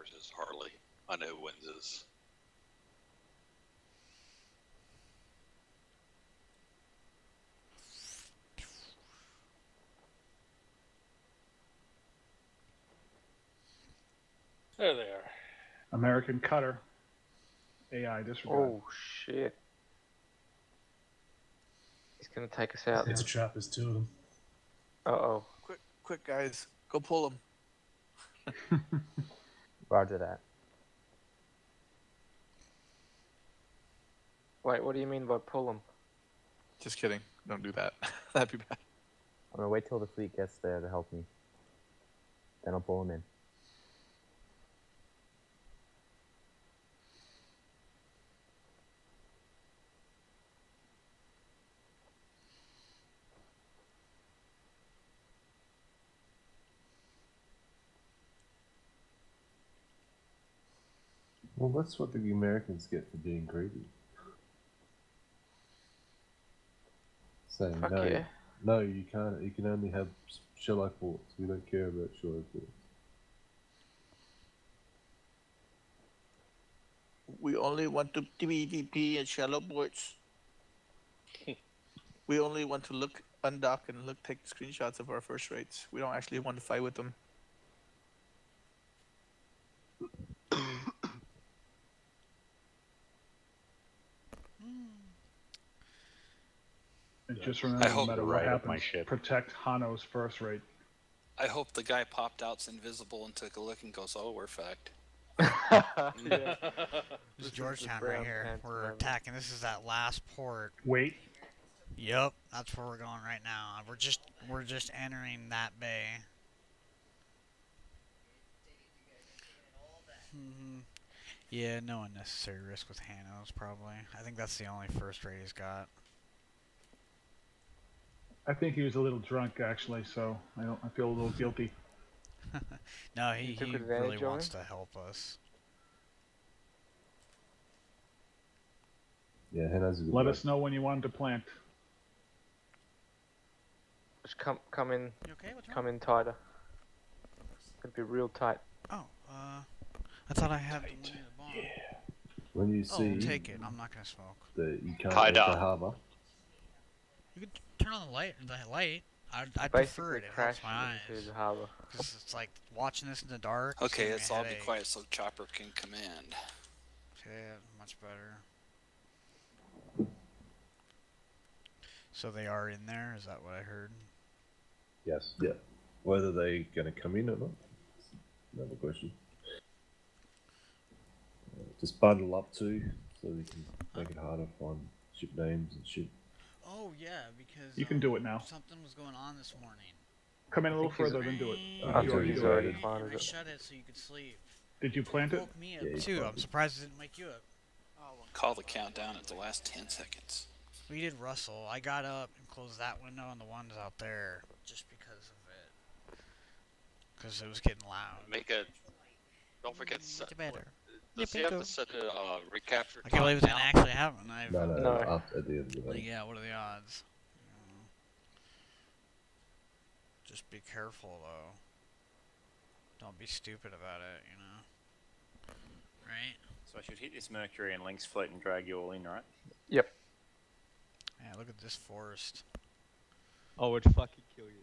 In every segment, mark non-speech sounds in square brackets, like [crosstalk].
ours is Harley. I know who wins is. There they are. American Cutter. AI disregard. Oh shit. He's gonna take us out. It's a trap. There's two of them. Uh oh. Quick, quick, guys, go pull him. [laughs] Roger that. Wait, what do you mean by pull them? Just kidding. Don't do that. [laughs] That'd be bad. I'm gonna wait till the fleet gets there to help me. Then I'll pull them in. Well, that's what the Americans get for being greedy. Saying Fuck no, yeah. no, you can't. You can only have shallow ports. We don't care about shallow ports. We only want to PvP and shallow ports. [laughs] we only want to look undock and look take screenshots of our first rates. We don't actually want to fight with them. Just remember, no hope matter what right my happens, protect Hano's first rate. I hope the guy popped out's invisible and took a look and goes, "Oh, we're fucked." [laughs] yeah. This This is is Georgetown right here. We're moment. attacking. This is that last port. Wait. Yep, that's where we're going right now. We're just we're just entering that bay. hmm Yeah, no unnecessary risk with Hanos, probably. I think that's the only first rate he's got. I think he was a little drunk actually, so I don't. I feel a little guilty. [laughs] No, he, took he really wants to help us. Yeah, Hannah's a Let bloke. us know when you want to plant. Just come, come in, You okay? What's come in tighter. It'd be real tight. Oh, uh, I thought I had the money in the bomb. When you Oh, see we'll take it. I'm not gonna smoke. that you can't Tied enter up. harbour, You could turn on the light. The light. I I prefer it. It crash helps my eyes. the harbour. Cause it's like watching this in the dark. Okay, giving me let's all be quiet so Chopper can command. Yeah, much better. So they are in there. Is that what I heard? yes, yeah. Whether they're going to come in or not, is another question. Uh, Just bundle up too, so we can make it harder to find ship names and shit. Oh yeah, because You can um, do it now. Something was going on this morning. Come in a little further, then do it. Rain, I already he's it. already- rain, I it. shut it so you could sleep. Did you plant it? Woke me up Yeah, too. I'm surprised it didn't wake you up. Call the countdown at the last ten seconds. We did Russell. I got up and closed that window and the ones out there just because of it. Because it was getting loud. Make a. Don't forget to set. Get better. Does he have to set a uh, recapture? I can't believe it's time gonna actually happen. I've, No, no, No. After, at the end of the Like, day. yeah, what are the odds? Just be careful, though. Don't be stupid about it, you know? Right? So I should hit this Mercury and Link's fleet and drag you all in, right? Yep. Yeah, look at this forest. Oh, it'd fucking kill you.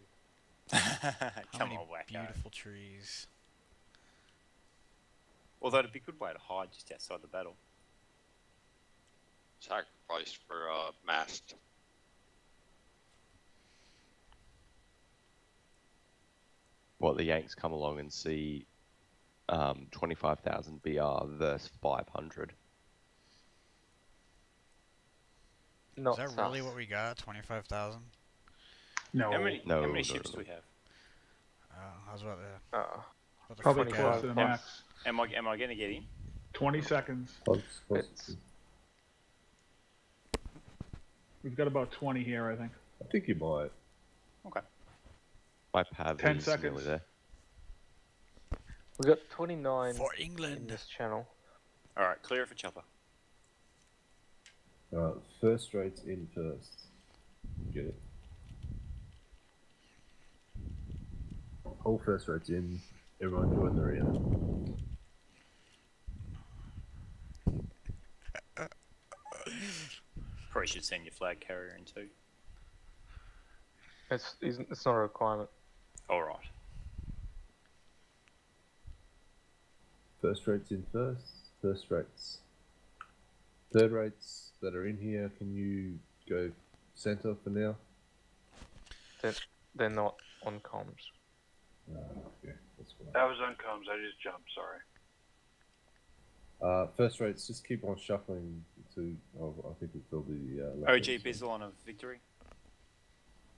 [laughs] How Come many on, wacko. beautiful trees. Although it'd be a good way to hide just outside the battle. Sacrifice for uh, mast. What the Yanks come along and see um, 25,000 BR versus 500. Not Is that really what we got? 25,000? No. How many, No, how no, many no, ships no. do we have? Uh, I was about to. Uh, about to Probably freak close to the max. Am I, am I going to get in? 20 seconds. Close, close. It's- We've got about 20 here, I think. I think you might. Okay. My pav 10 is seconds. nearly there. We've got 29 For in England. this channel. Alright, clear for chopper. Alright, first rate's in first. Get it. All first rates in everyone join the arena. Probably should send your flag carrier in too. It's it's not a requirement. All right. First rates in first. First rates. Third rates that are in here. Can you go centre for now? They're, they're not on comms. Oh, okay that's fine. That was on comms. I just jumped. Sorry. Uh, first rates, just keep on shuffling to. Oh, I think it will be the. Uh, left OG. Bizzle on a victory.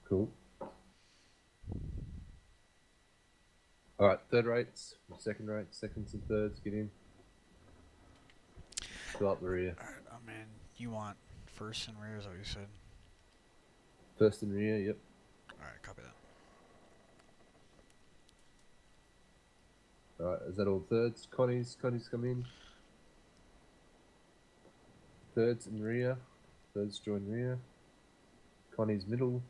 Cool. All right, third rates, second rates, seconds and thirds, get in. Fill up the rear. Alright, I'm in. You want first and rear, is what you said? First and rear, yep. Alright, copy that. All right, is that all thirds? Connie's, Connie's come in. Thirds and rear. Thirds join rear. Connie's middle.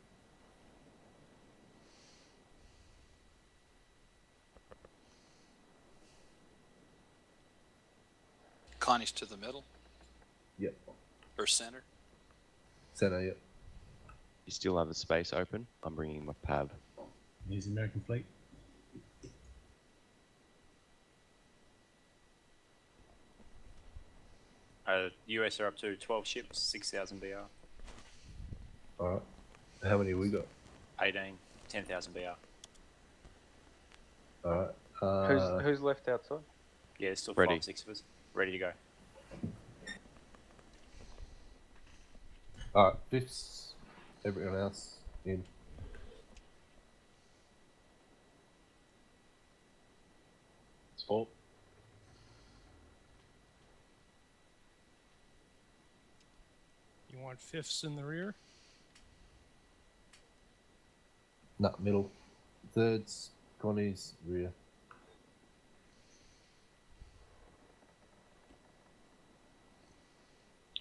Connie's to the middle Yep. or center. Center, yep. You still have a space open. I'm bringing my PAV. Here's the American fleet. Uh, US are up to 12 ships, 6,000 BR. All right. How many we got? 18, 10,000 BR. All right. Uh, who's who's left outside? Yeah, there's still Ready. five, six of us. Ready to go. all right. Fifths. Everyone else in. It's full. You want fifths in the rear? No, middle. Thirds. Connie's rear.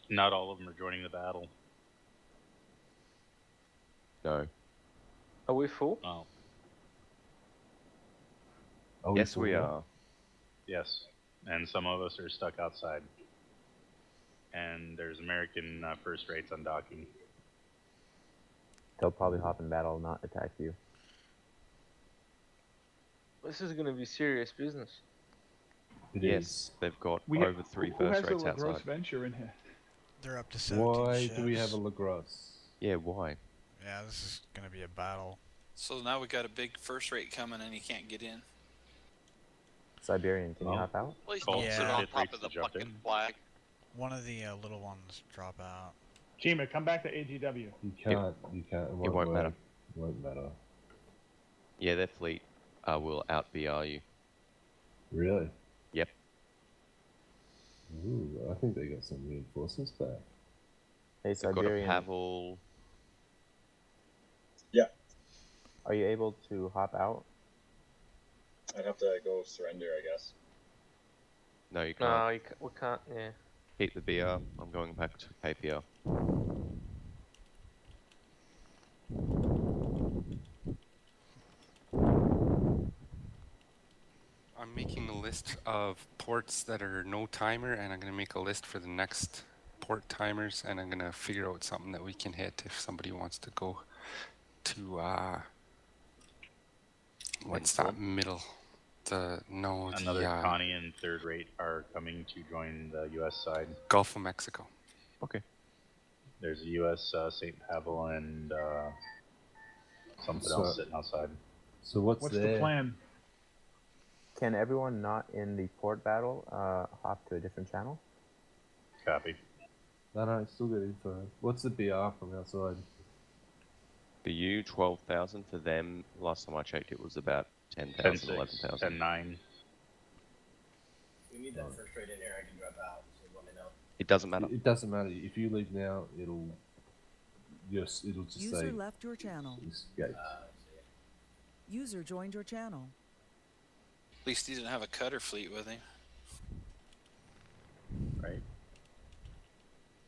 Not all of them are joining the battle. No. Are we full? Oh, Are yes, full we now? are. yes. And some of us are stuck outside. And there's American uh, first rates on docking. They'll probably hop in battle, not attack you. This is gonna be serious business. It yes, is. they've got We ha- over three who first has rates a Lagros outside. Venture in here? They're up to 17 Why ships. do we have a Lagros? Yeah, why? Yeah, this is gonna be a battle. So now we've got a big first rate coming and he can't get in. Siberian, can you Oh. hop out? Well, he's Colt Yeah. sit on top of the fucking flag. One of the uh, little ones drop out. Chima, come back to AGW. You can't. You can't. It won't, won't matter. work. Won't matter. Yeah, their fleet uh, will out BR you. Really? Yep. Ooh, I think they got some reinforcements back. Hey, They've got a Siberian, Pavel. are you able to hop out? I'd have to go surrender, I guess. No, you can't. No, you ca we can't. Yeah. Keep the BR. I'm going back to KPR. I'm making a list of ports that are no timer, and I'm gonna make a list for the next port timers, and I'm gonna figure out something that we can hit if somebody wants to go to uh, what's that middle? The no, Another the uh, Connie and third rate are coming to join the U.S. side. Gulf of Mexico. Okay. There's a U.S. Uh, St. Pavel and uh, something So- else sitting outside. So what's, What's there? the plan? Can everyone not in the port battle uh, hop to a different channel? Copy. No, no, still got info. What's the BR from outside? For you, 12,000. For them, last time I checked, it was about 10,000, 10 6, 11,000. 10 9. We need that first rate in there. I can drop out. So let me know. It doesn't matter. It doesn't matter. If you leave now, it'll yes, it'll just User say left your channel. escape. User joined your channel. At least he didn't have a cutter fleet with him. Right.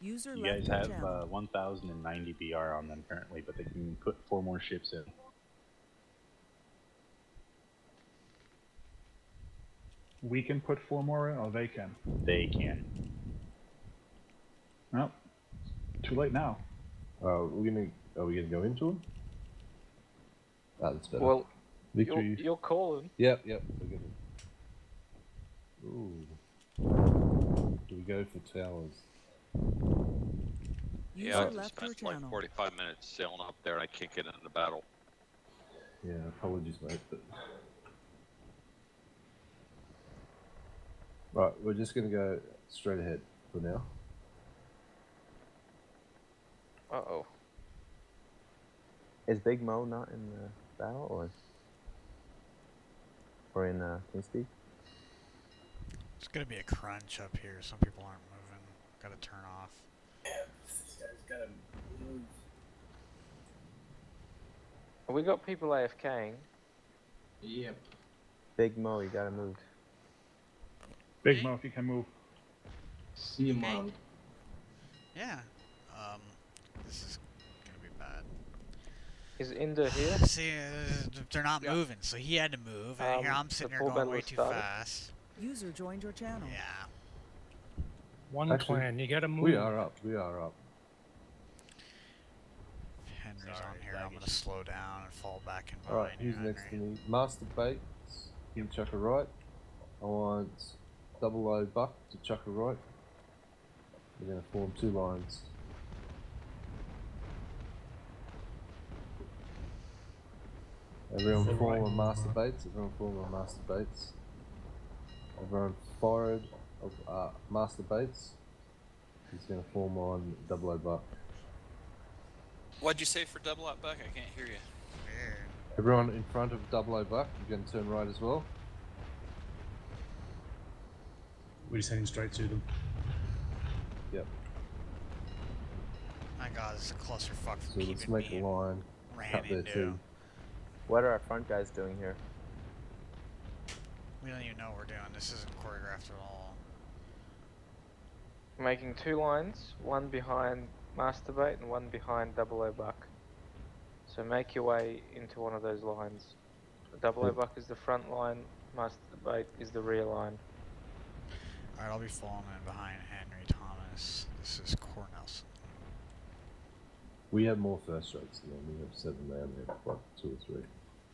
User You left guys your have channel. uh, 1,090 BR on them currently, but they can put four more ships in. We can put four more in, or they can. They can. Well, Too late now. Uh, we're gonna. Are we gonna go into them? Ah, that's better. Well, you're, Victory. you're calling. Yep, yep. We're gonna. Ooh. Do we go for towers? User Yeah, I left your spent like 45 minutes sailing up there and I can't get into the battle. Yeah, apologies, mate, but. Right, we're just gonna go straight ahead for now. Uh oh. Is Big Mo not in the battle or or in uh, TeamSpeak? It's gonna be a crunch up here. Some people aren't moving. Gotta turn off. We got people AFKing. Yep. Big Mo, you gotta move. Big Mo, if you can move. See you, mom. Yeah. Um, this is gonna be bad. Is Inder here? [sighs] See, uh, they're not moving, so he had to move, and here Um, I'm sitting here going way too started. fast. User joined your channel. Yeah. One Actually, clan, you gotta move. We are up. We are up. Henry's on here. I'm gonna slow down and fall back in All right, behind you, who's next to me? Master Bates, him chuck a right. I want Double O Buck to chuck a right. We're gonna form two lines. Everyone Full form right. a Master Bates. Everyone form a Master Bates. Everyone forward of uh, Master Bates. He's gonna form on Double O Buck. What'd you say for double O buck? I can't hear you. Everyone in front of Double O Buck, you're gonna turn right as well. We're just heading straight to them. Yep. My God, this is a clusterfuck So from let's make me a line. ran Cut there into. too. What are our front guys doing here? We don't even know what we're doing. This isn't choreographed at all. Making two lines, one behind Masturbate and one behind Double O Buck. So make your way into one of those lines. Double O Buck is the front line, Masturbate is the rear line. Alright, I'll be falling in behind Henry Thomas. This is Cornelson. We have more first rates than them. We have seven. They only have like two or three.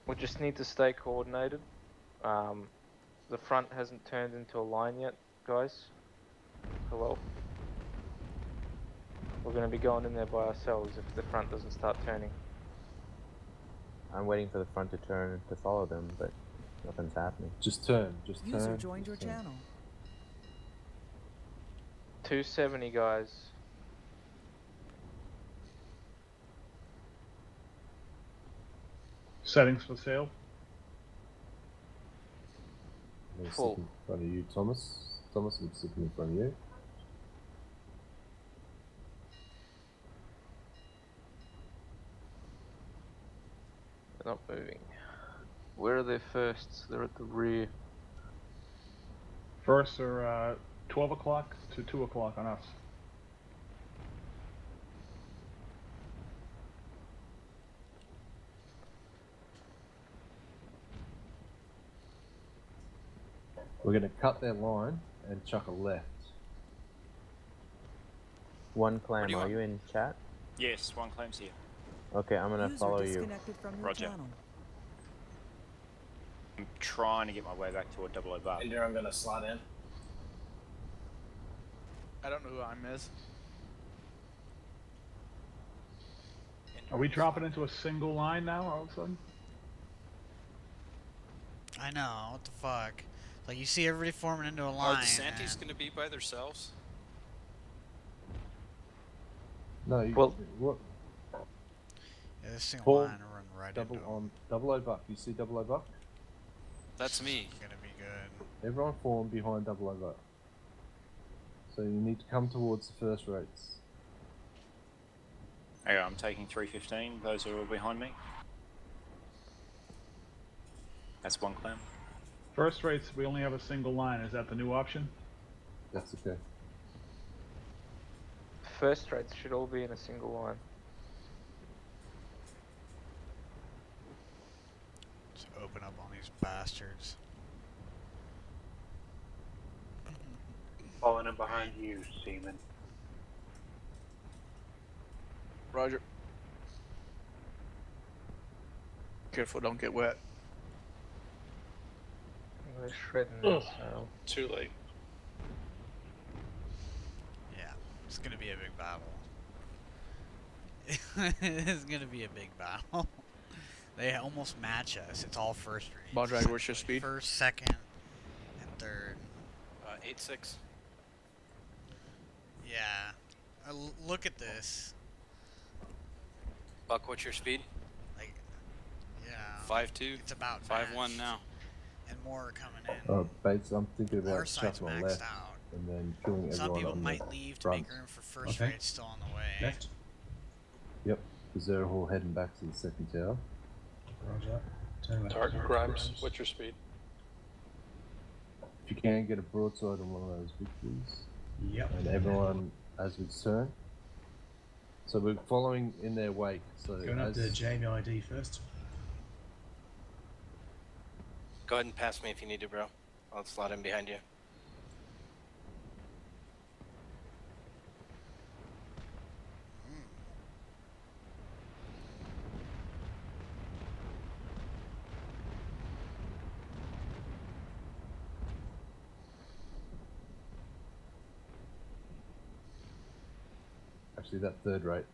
We just need to stay coordinated. Um, the front hasn't turned into a line yet, guys. Hello. We're going to be going in there by ourselves if the front doesn't start turning. I'm waiting for the front to turn to follow them, but nothing's happening. Just turn. Just User turn. joined your turn. channel. 270 guys. Settings for sale. I'm Full. in front of you, Thomas. Thomas, I'm sitting in front of you. They're not moving. Where are their firsts? They're at the rear. First are uh, 12 o'clock to 2 o'clock on us. We're gonna cut their line and chuck a left. One clam, you are want? you in chat? Yes, one clam's here. Okay, I'm gonna follow you. disconnected from your Roger. channel. I'm trying to get my way back toward double O bar. And there I'm gonna slot in. I don't know who I'm is. Are we dropping into a single line now all of a sudden? I know, what the fuck? Like, you see everybody forming into a line. Are the Santis and- going to be by themselves? No, you, Well- what? Yeah, this single Paul, line will run right Double into on double O buck. You see double O buck? That's me. Gonna be good. Everyone form behind double O buck. So you need to come towards the first rates. Okay, I'm taking 315. Those are all behind me. That's one clam. First rates, we only have a single line. Is that the new option? That's okay. First rates should all be in a single line. Let's open up on these bastards. Falling in behind you, Seaman. Roger. Careful, don't get wet. We're shredding Ugh. this now. Too late. Yeah, it's gonna be a big battle. [laughs] it's gonna be a big battle. they almost match us. It's all first reads. Ball drag, what's your speed? First, second, and third. Uh, eight six. Yeah. Uh, look at this. Buck, what's your speed? Like, yeah. Five two. It's about five one now. And more are coming in. Uh, Bates, I'm thinking about side's shuffling maxed left out. and then killing Some everyone people on might the leave to make room for first Okay. rates still on the way. Left. Yep, because they're all heading back to the second tower. Roger. Turn. Target Grimes, what's your speed? If you can get a broadside on one of those victories, Yep. and everyone as its turn. So we're following in their wake. So Going up as, to Jamie ID first. Go ahead and pass me if you need to, bro. I'll slot in behind you. Actually that third rate.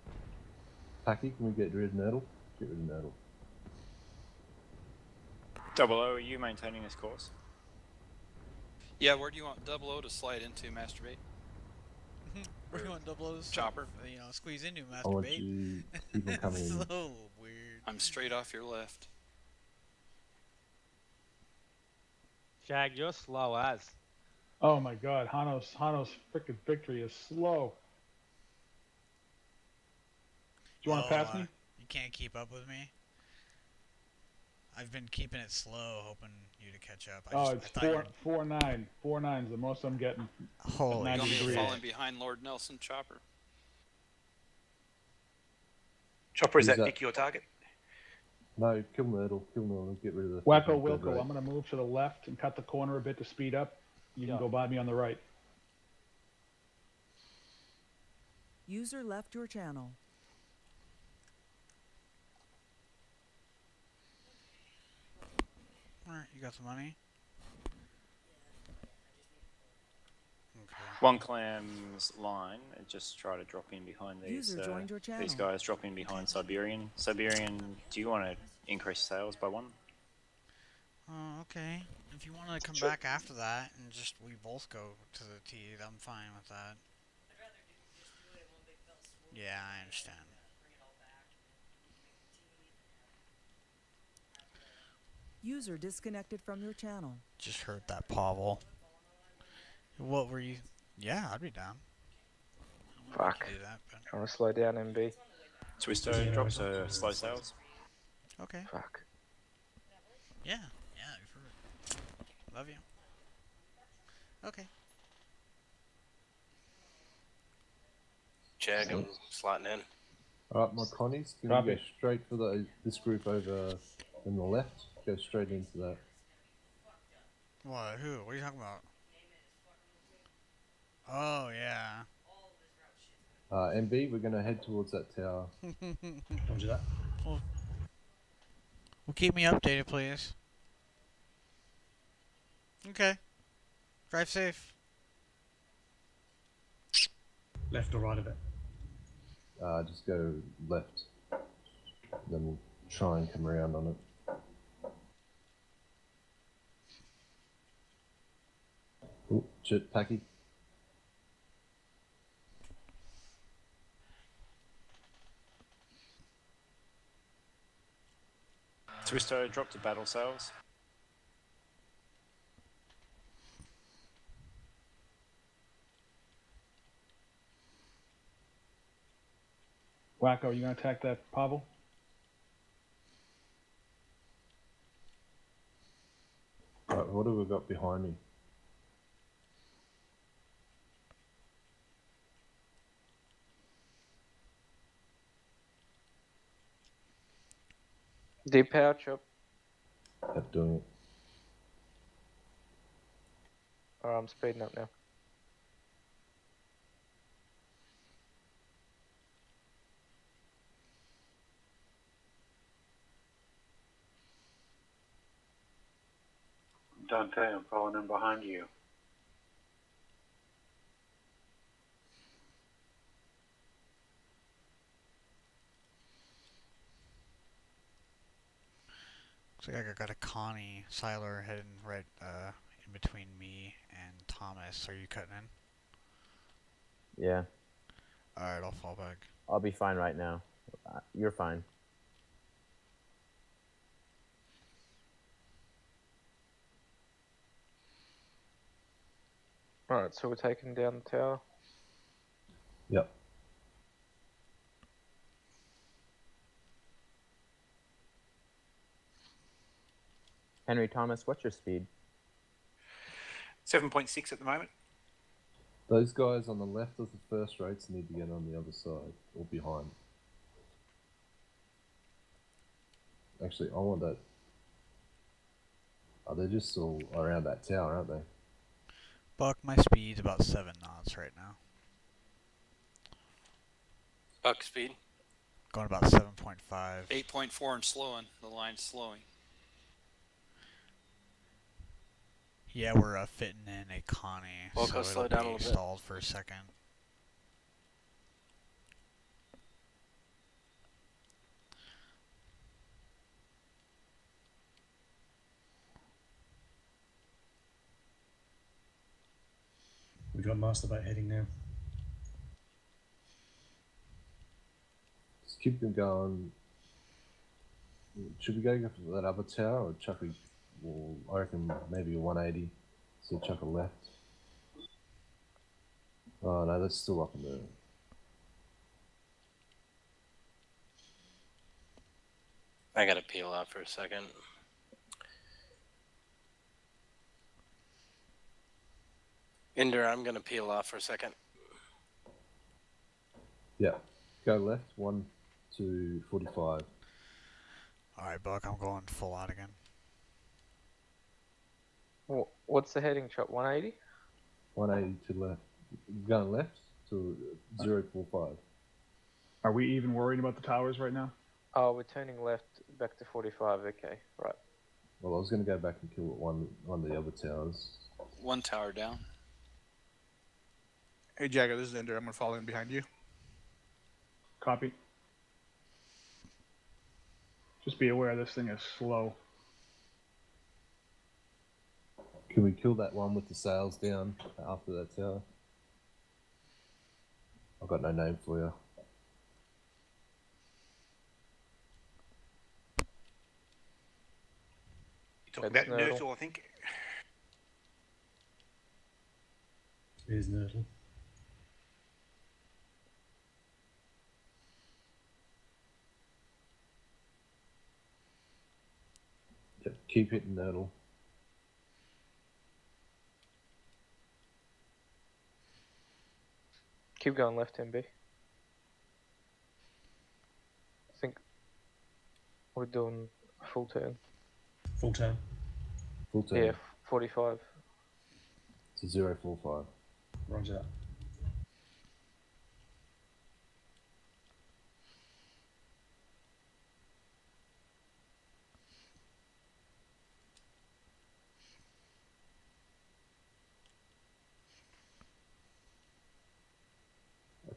Packy, can we get rid of Nerdle? Get rid of Nerdle. Double O, are you maintaining this course? Yeah, where do you want double O to slide into masturbate? Mm-hmm. where do you want double O's Chopper. You know, squeeze into I want masturbate. you to keep them coming in. so weird. I'm straight off your left. Shag, you're slow as. Oh my god, Hano's Hano's freaking victory is slow. Do you want Oh, to pass uh, me? You can't keep up with me. I've been keeping it slow, hoping you to catch up. I Oh, just, it's I thought four you were- four nine. Four nine's the most I'm getting. Holy at You 90 want me to degrees. fall behind Lord Nelson Chopper? Chopper, is Who's that, that? Nick your target? No, kill Nerdle. Kill Nerdle. Get rid of the. Wacko freaking Wilco, rate. I'm gonna move to the left and cut the corner a bit to speed up. You can go by me on the right. User left your channel. Alright, you got some money? Okay. One clam's line, and just try to drop in behind these uh, these guys. Drop in behind Siberian. Siberian, do you want to increase sales by one? Oh, okay. If you want to come back after that and just we both go to the T, I'm fine with that. Yeah, I understand. User disconnected from your channel. Just heard that Pavel. What were you? Yeah, I'd be down. Fuck. Do that, I want to slow down, MB. Twisto drop to slow sales. okay. Fuck. Yeah, yeah, you've heard. Love you. Okay. Jag, I'm slotting in. Alright, my Connies, can Copy. you go straight for the, this group over in the left? Go straight into that. What? Who? What are you talking about? Oh yeah. Uh, MB, we're going to head towards that tower. [laughs] Roger that. Well, well, keep me updated, please. Okay. Drive safe. Left or right of it? Uh, just go left. Then we'll try and come around on it. Oh, shit, Packy. Twisto drop to battle sales. Wacko, you gonna attack that Pavel? Right, what have we got behind me? Deep pouch up. Yep, doing it. I'm speeding up now. Dante, I'm following in behind you. Looks like I got a Connie Siler heading right uh, in between me and Thomas. Are you cutting in? Yeah, Alright, I'll fall back. I'll be fine right now. Uh, You're fine. Alright, so we're taking down the tower. Yep. Henry Thomas, what's your speed? 7.6 at the moment. Those guys on the left of the first rates need to get on the other side or behind. Actually, I want that. Oh, they're just all around that tower, aren't they? Buck, my speed's about 7 knots right now. Buck speed. Going about 7.5. 8.4 and slowing. The line's slowing. Yeah, we're uh, fitting in a Connie, Well, so go it'll slow down a be little bit. stalled for a second. We got masturbate heading now. Just keep them going. Should we go for that other tower or chuck a, well, I reckon maybe a 180. So chuck a left. Oh no, that's still up in the. I gotta peel out for a second. Inder, I'm gonna peel off for a second. Yeah, go left, 1 to 45. Alright, Buck, I'm going full out again. Wh- What's the heading shot? 180? 180 to left. Going left to 045. Are we even worried about the towers right now? Oh, we're turning left back to 45. Okay, right. Well, I was going to go back and kill one, one of the other towers. One tower down. Hey Jagger, this is Ender. I'm gonna follow in behind you. Copy. Just be aware this thing is slow. Can we kill that one with the sails down after that tower? I've got no name for you. You're talking That's about Nurtle. Nurtle, I think. Here's Nurtle. Yep, keep hitting Nerdle. Keep going left, MB. I think we're doing a full turn. Full turn. Full turn. Yeah, f- 45. To 045. Roger that.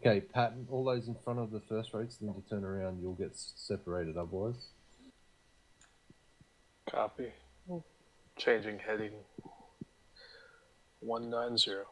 Okay, Patton, all those in front of the first rates need to turn around. You'll get separated otherwise. Copy. Oh. Changing heading. 190.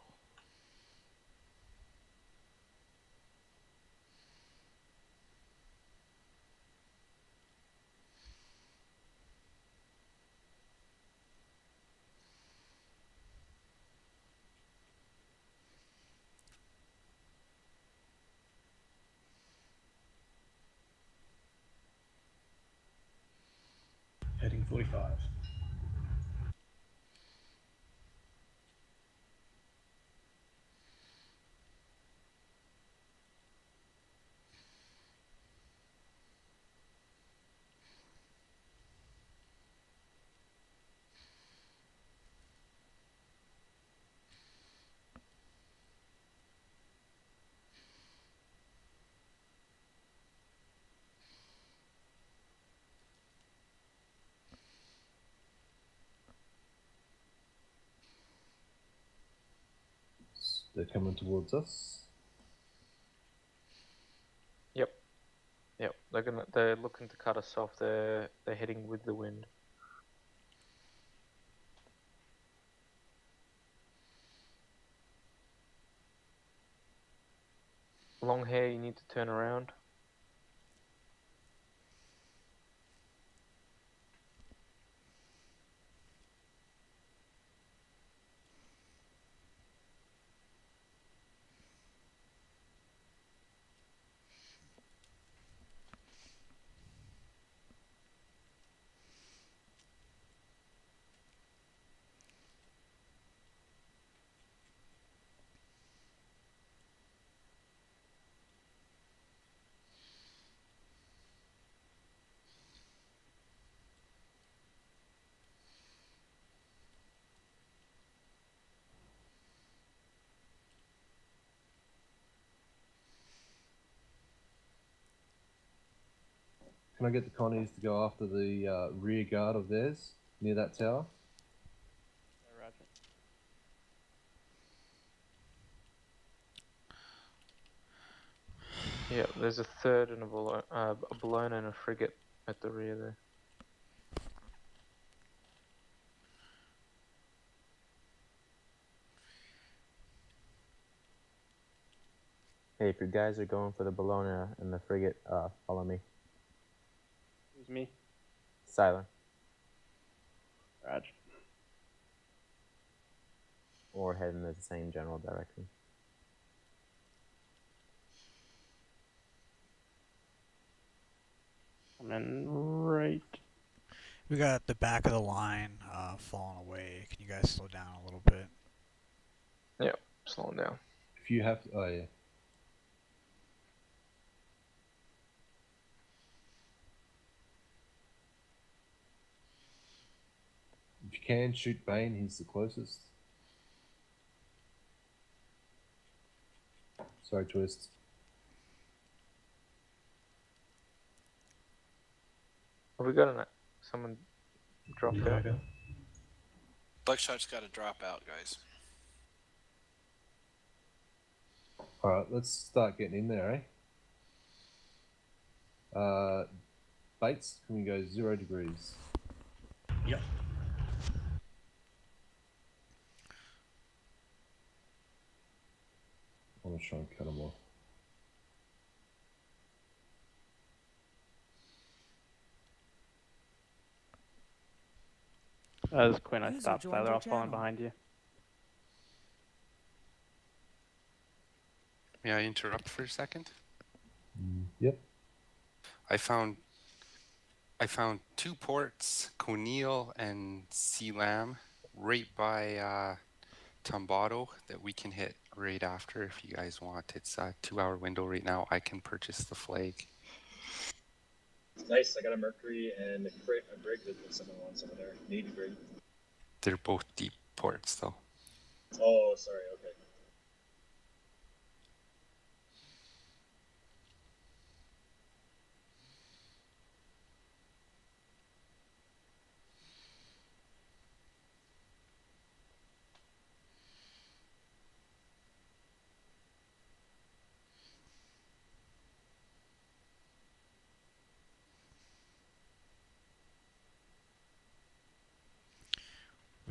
They're coming towards us. Yep. Yep. They're gonna. They're looking to cut us off. They're they're heading with the wind. Long hair. You need to turn around. Can I get the Connies to go after the uh, rear guard of theirs near that tower? Yeah, there's a third and a balloon, uh, a balloon and a frigate at the rear there. Hey, if you guys are going for the Bellona and the frigate, uh, follow me. Who's me? Siler. Raj. Or head in the same general direction. I'm right. We got the back of the line uh, falling away. Can you guys slow down a little bit? Yeah, slowing down. If you have, oh yeah. You can shoot Bane, he's the closest. Sorry, twist. Have we got an, someone dropped out? Buckshot's got to drop out, guys. All right, let's start getting in there, eh? Uh, Bates, can we go zero degrees? Yep. I'm gonna try and cut them off. Uh, this is Quinn. I stopped joined Tyler. your I'll fall behind you. May I interrupt for a second? Yep. I found I found two ports, Conil and Sealam, right by uh, Tambato that we can hit right after if you guys want. It's a two-hour window right now. I can purchase the flag. Nice. I got a Mercury and a, crit, a brig that someone wants over there. Navy brig. They're both deep ports though. Oh, sorry.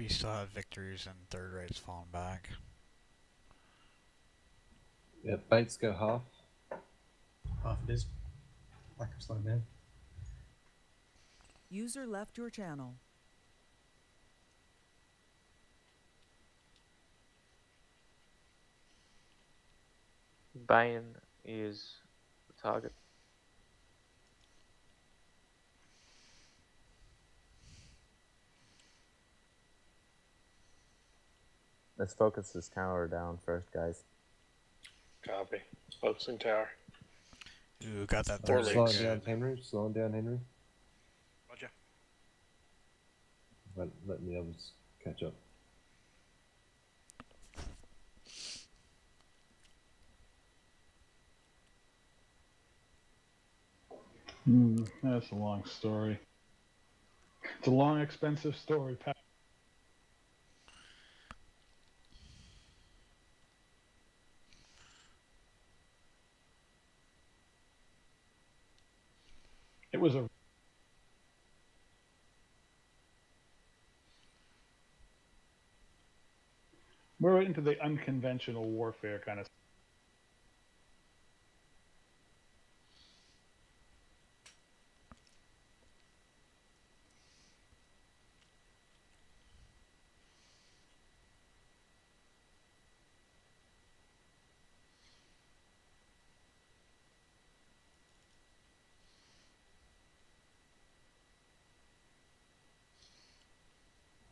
We still have victories and third rates falling back. Yeah, Bates go half. Half it is. I can slow down. User left your channel. Bane is the target. Let's focus this tower down first, guys. Copy. Focusing tower. Ooh, got that Four third legs. Slowing rate. down Henry. Slowing down Henry. Roger. Let, letting the others catch up. Hmm, that's a long story. It's a long, expensive story, Pat. We're into the unconventional warfare kind of.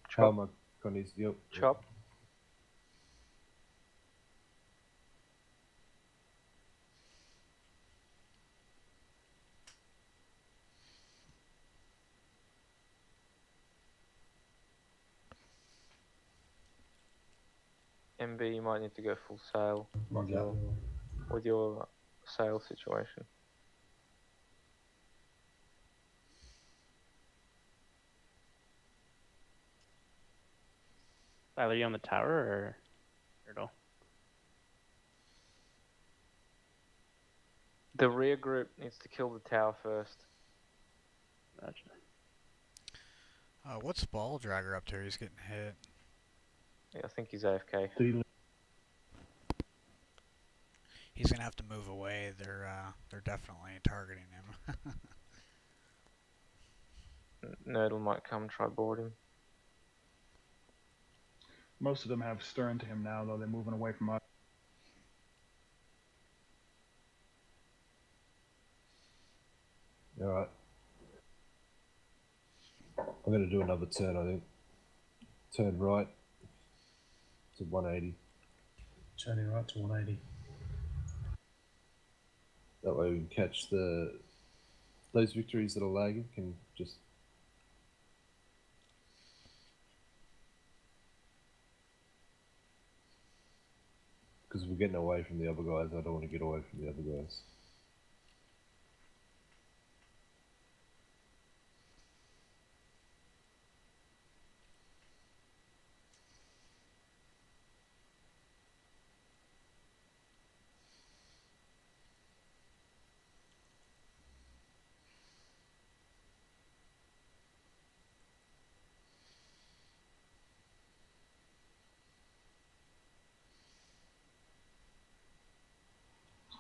Chop. Connie's, yep. Chop. MB, you might need to go full sail with Roger. your, with your sail situation. Tyler, you on the tower or turtle? The rear group needs to kill the tower first. Gotcha. Uh, what's Ball Dragger up to? He's getting hit. Yeah, I think he's AFK. He's gonna have to move away. They're uh, they're definitely targeting him. [laughs] N- Nerdle might come try board him. Most of them have stern to him now, though they're moving away from us. Alright. I'm going to do another turn, I think. Turn right to 180. Turning right to 180. That way we can catch the. Those victories that are lagging can just. Because we're getting away from the other guys. I don't want to get away from the other guys.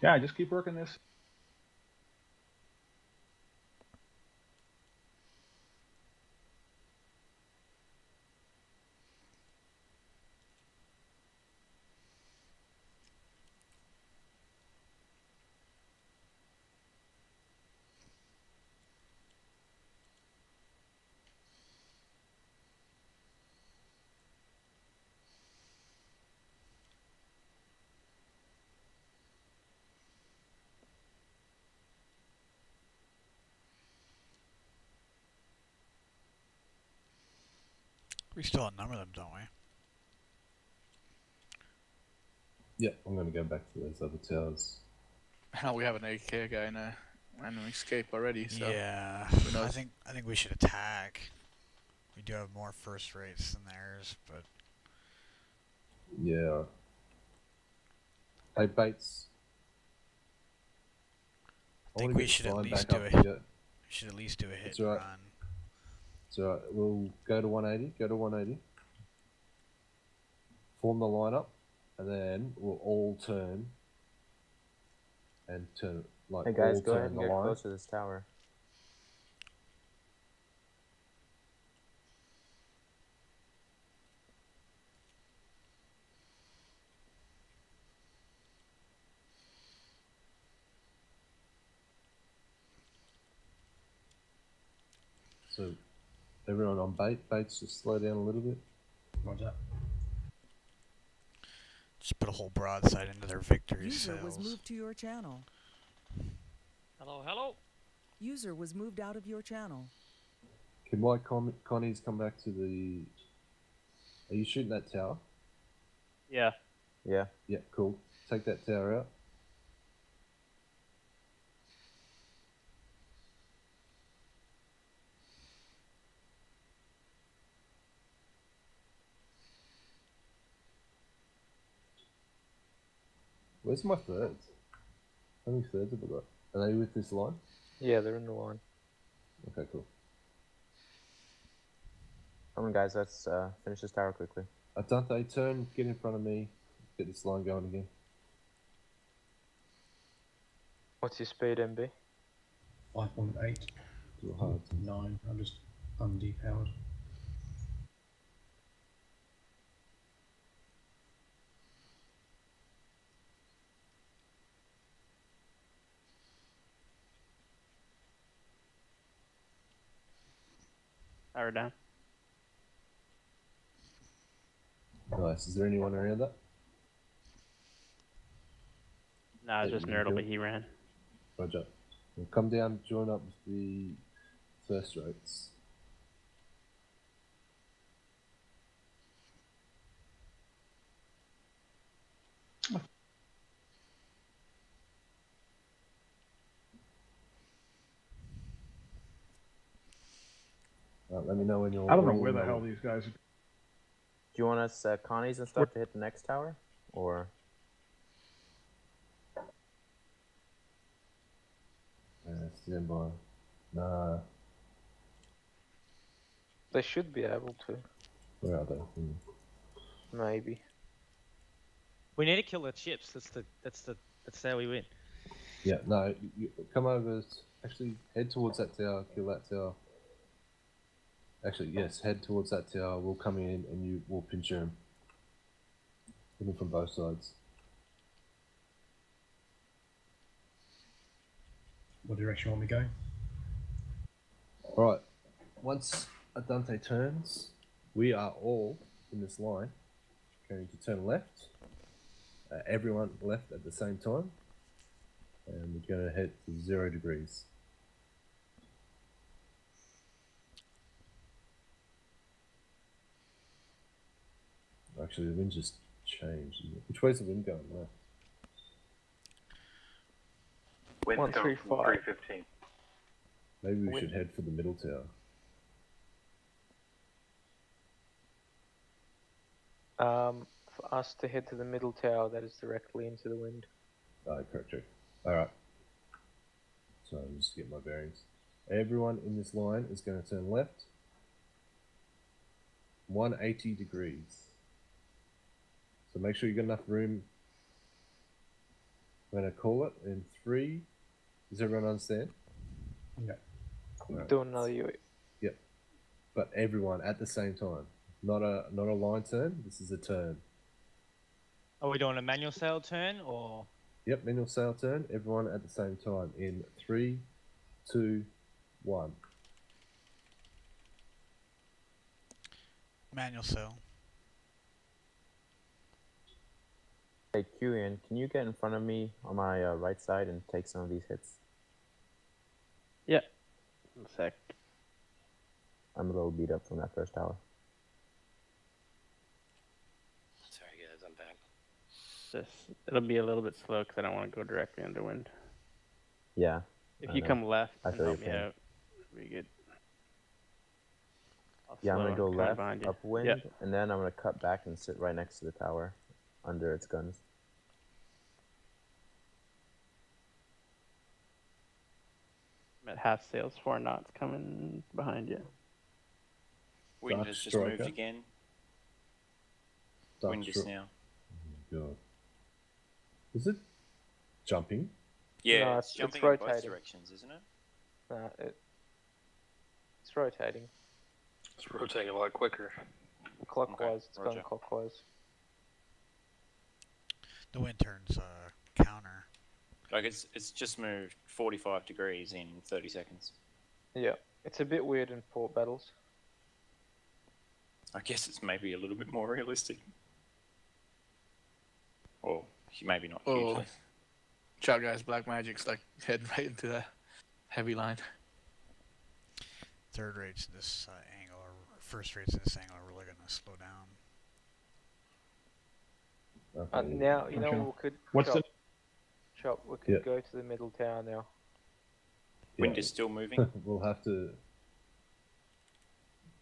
Yeah, just keep working this. We still outnumber them, don't we? Yeah, I'm going to go back to those other towers. Now we have an AK guy and a and an escape already. So yeah, I think I think we should attack. We do have more first rates than theirs, but Yeah. Hey, Bates. I think wanna we should at least do a hit. We should at least do a hit right. run. So we'll go to 180. Go to 180. Form the lineup, and then we'll all turn. And turn like Hey guys, all go turn ahead and the get line. close to this tower. So everyone on bait. Baits just slow down a little bit. Roger. Just put a whole broadside into their victory User was moved to your channel. Hello, hello. User was moved out of your channel. Can my con- Connies come back to the? Are you shooting that tower? Yeah. Yeah. Yeah, cool. Take that tower out. Where's my thirds? How many thirds have I got? Are they with this line? Yeah, they're in the line. Okay, cool. Come on, guys. Let's uh, finish this tower quickly. Adante, turn, get in front of me, get this line going again. What's your speed, MB? 5.8. Too hard. 9. I'm just undepowered. Power down. Nice. Is there anyone around that? Nah, it's just Nerdle, but he ran. Roger. We'll come down, join up with the first rates. Uh, let me know when you're. I don't know where the in hell these guys are. Do you want us uh, Connie's and stuff to hit the next tower, or Uh, stand by. Nah, They should be able to. where are they? Hmm. Maybe. We need to kill the chips. That's the that's the that's how we win. Yeah, no, you, you come over. Actually, head towards that tower. Kill that tower. Actually, yes, head towards that tower. We'll come in and you will pinch him. Hit him from both sides. What direction you want me going? All right. Once Adante turns, we are all in this line going to turn left. Uh, everyone left at the same time, and we're going to head to zero degrees. Actually, the wind just changed. isn't it? Which way's the wind going now? Wind One, coming three, from five. 315. Maybe we Wind- should head for the middle tower. Um, for us to head to the middle tower, that is directly into the wind. Oh, correct, correct. All right. So I'm just get my bearings. Everyone in this line is going to turn left. 180 degrees. So make sure you got enough room. I'm going to call it in three. Does everyone understand? Yeah. Alright. Do another U. Yep. But everyone at the same time. Not a not a line turn. This is a turn. Are we doing a manual sail turn or? Yep, manual sail turn. Everyone at the same time in three, two, one. Manual sail. Hey Kyrian, can you get in front of me on my uh, right side and take some of these hits? Yeah. One sec. I'm a little beat up from that first tower. Sorry, guys, I'm back. Just it'll be a little bit slow because I don't want to go directly under wind. Yeah. If I you know. come left I and feel help me out, it'll be good. I'll Yeah, I'm gonna go left, upwind, Yeah. and then I'm gonna cut back and sit right next to the tower, under its guns. I'm at half sails, four knots coming behind you. Wind has just moved again. Dark Wind just stri- now. Oh God. Is it jumping? Yeah, No, it's, it's- it's jumping in both rotating. directions, isn't it? Nah, it, it's rotating. It's rotating a lot quicker. Clockwise, it's going clockwise. The wind turns uh, counter. Like it's it's just moved 45 degrees in 30 seconds. Yeah, it's a bit weird in port battles. I guess it's maybe a little bit more realistic. Or maybe not Oh, hugely. Chow guys, black magic's like [laughs] heading right into the heavy line. Third rates in this uh, angle, or first rates in this angle are really gonna slow down. Okay. Uh, now, you know, we could What's chop, the- chop. We could Yeah. go to the middle tower now. Wind is still moving. [laughs] we'll have to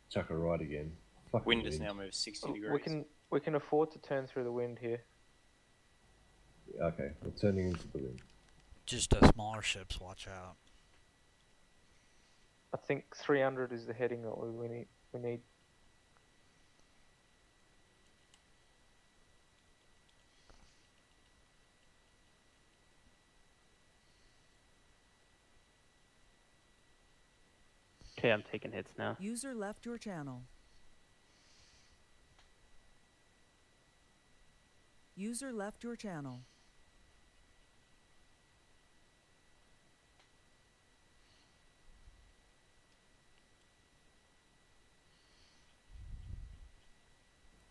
chuck a right again. Fucking Wind has now moved 60 degrees. We can we can afford to turn through the wind here. Okay, we're turning into the wind. Just uh, smaller ships, watch out. I think 300 is the heading that we we need. We need. Okay, I'm taking hits now. User left your channel. User left your channel.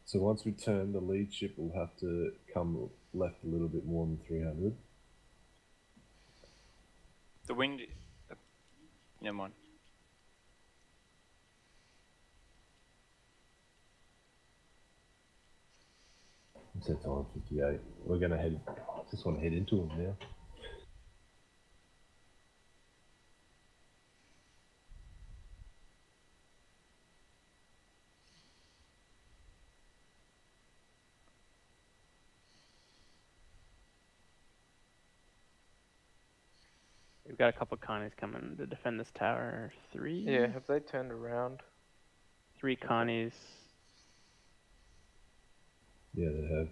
So once we turn, the lead ship will have to come left a little bit more than 300. The wind. Uh, never mind. It's that time 58. We're gonna head. Just want to head into them now. We've got a couple Connies coming to defend this tower. Three. Yeah, have they turned around? Three Connies. Yeah, they have.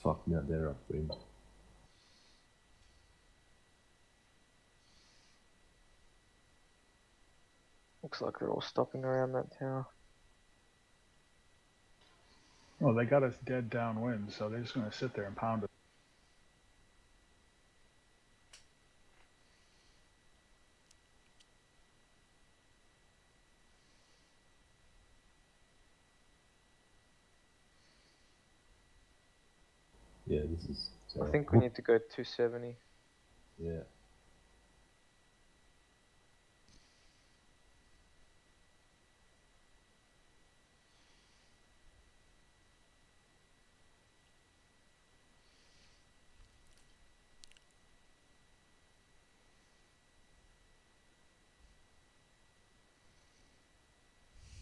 It's fucking out there upwind. Looks like they're all stopping around that tower. Well, they got us dead downwind, so they're just going to sit there and pound it. Yeah, this is. I think we need to go 270. Yeah.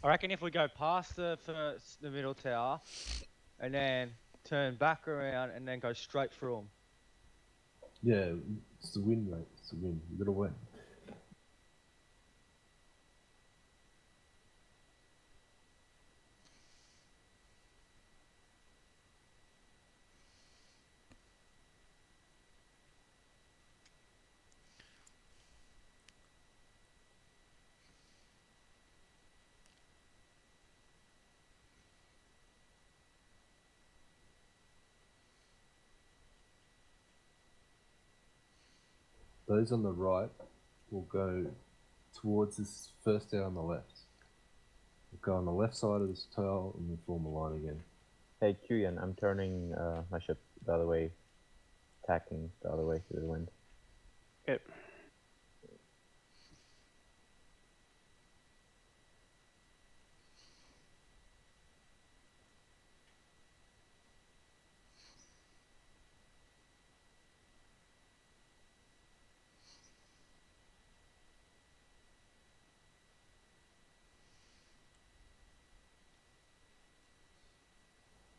I reckon if we go past the first, the middle tower, and then turn back around and then go straight through them. Yeah, it's the wind, mate. It's the wind. You gotta wait. Those on the right will go towards this first tower on the left. We'll go on the left side of this tower and then form a line again. Hey, Kuyan, I'm turning uh, my ship the other way, tacking the other way through the wind. Okay.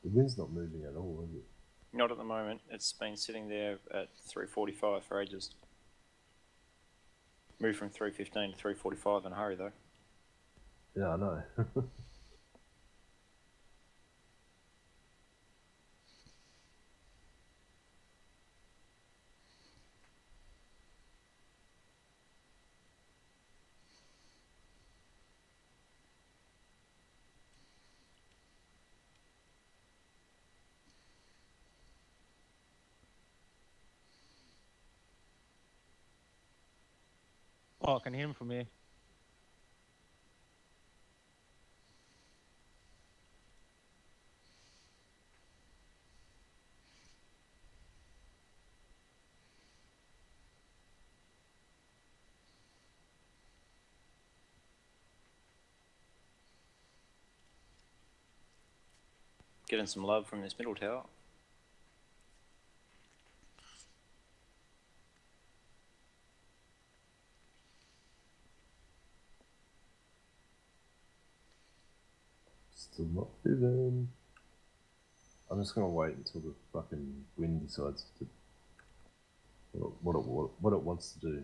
The wind's not moving at all, is it? Not at the moment. It's been sitting there at 345 for ages. Moved from 315 to 345 in a hurry though. Yeah, I know. [laughs] Oh, I can hear him from here. Getting some love from this middle tower. Not moving. I'm just gonna wait until the fucking wind decides to what it, what it, what it wants to do.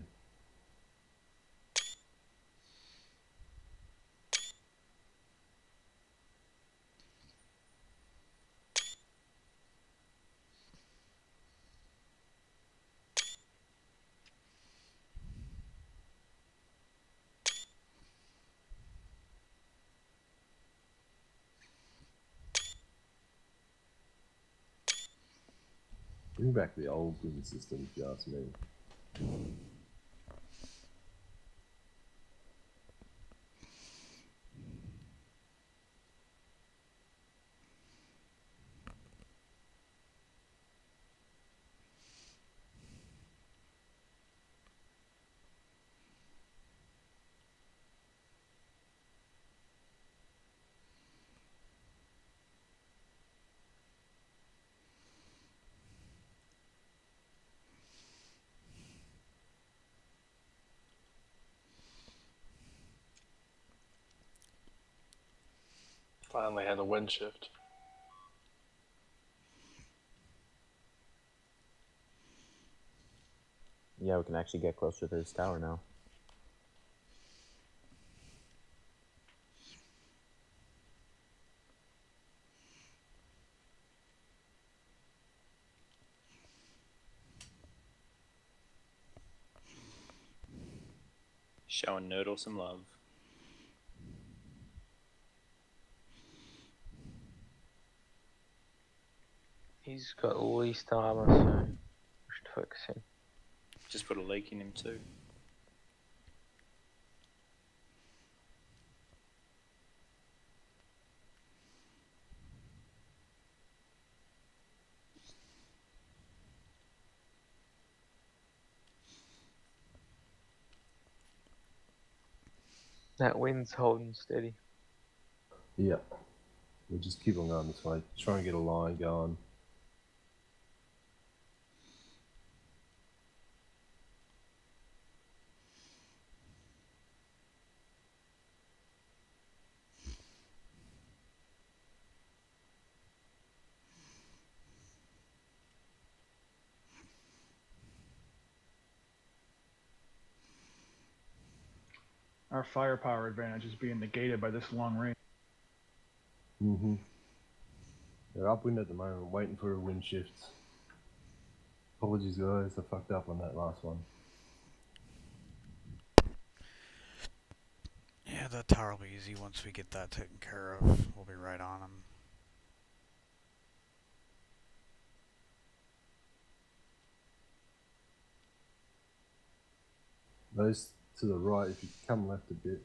Back the old wind system, if you ask me. Finally had a wind shift. Yeah, we can actually get closer to this tower now. Showing Nerdle some love. He's got least armor, so we should focus him. Just put a leak in him too. That wind's holding steady. Yeah. We'll just keep on going this way. Try and get a line going. Firepower advantage is being negated by this long range. Mm-hmm. They're upwind at the moment, waiting for a wind shift. Apologies guys, I fucked up on that last one. Yeah, that tower will be easy once we get that taken care of. We'll be right on them. Those to the right, if you come left a bit.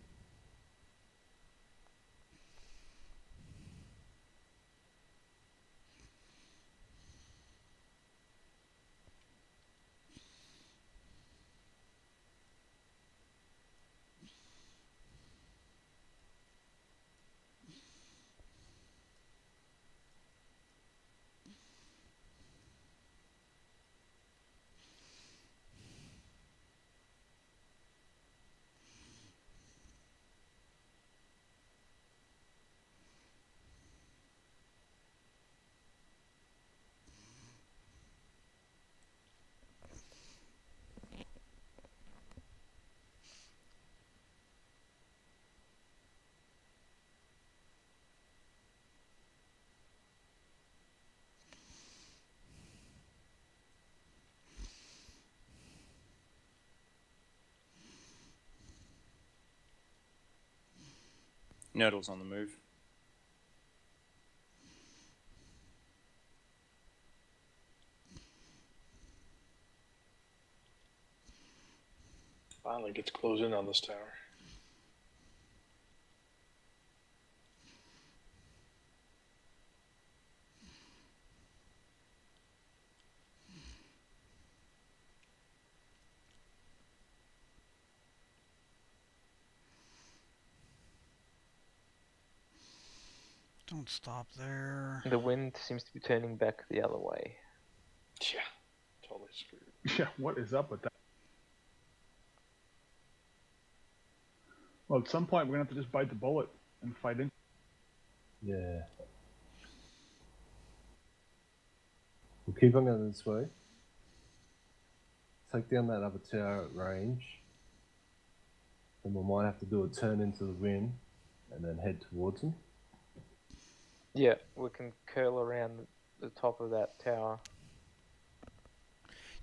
Nerdle's on the move. Finally gets close in on this tower. Don't stop there. The wind seems to be turning back the other way. Yeah, totally screwed. [laughs] Yeah, what is up with that? Well, at some point we're gonna have to just bite the bullet and fight in. Yeah. We'll keep on going this way. Take down that other tower at range. Then we might have to do a turn into the wind and then head towards them. Yeah, we can curl around the top of that tower.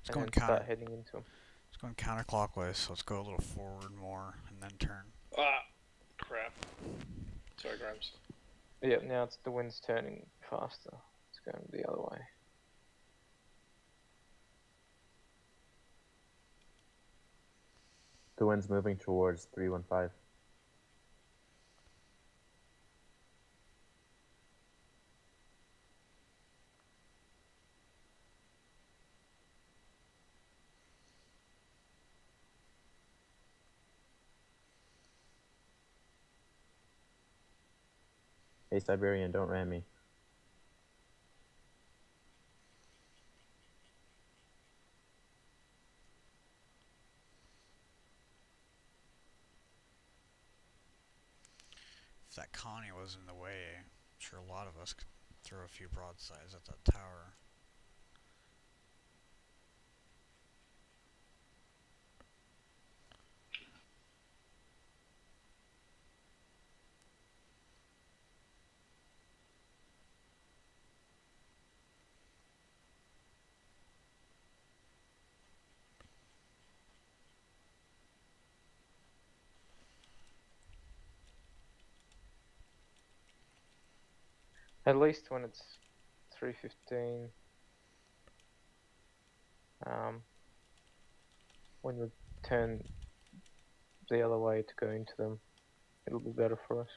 It's and going then start counter. heading into them. It's going counterclockwise, so let's go a little forward more and then turn. Ah, crap. Sorry, Grimes. Yeah, now it's the wind's turning faster. It's going the other way. The wind's moving towards 315. Hey Siberian, don't ram me. If that Connie was in the way, I'm sure a lot of us could throw a few broadsides at that tower. At least when it's 315. Um, when we turn the other way to go into them, it'll be better for us.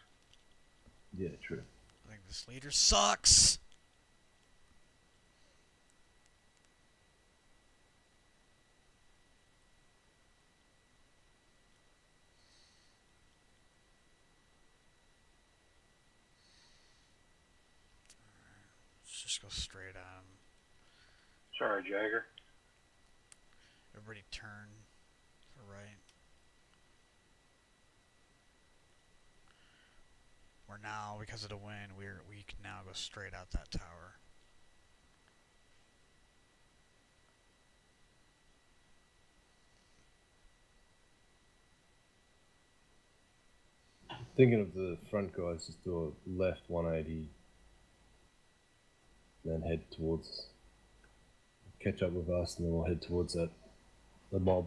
Yeah, true. I think this leader sucks. Let's just go straight at him. Sorry, Jagger. Everybody turn for right. We're now, because of the wind, we're we can now go straight out that tower. Thinking of the front guys, just do a left 180, then head towards, catch up with us, and then we'll head towards that, the mob.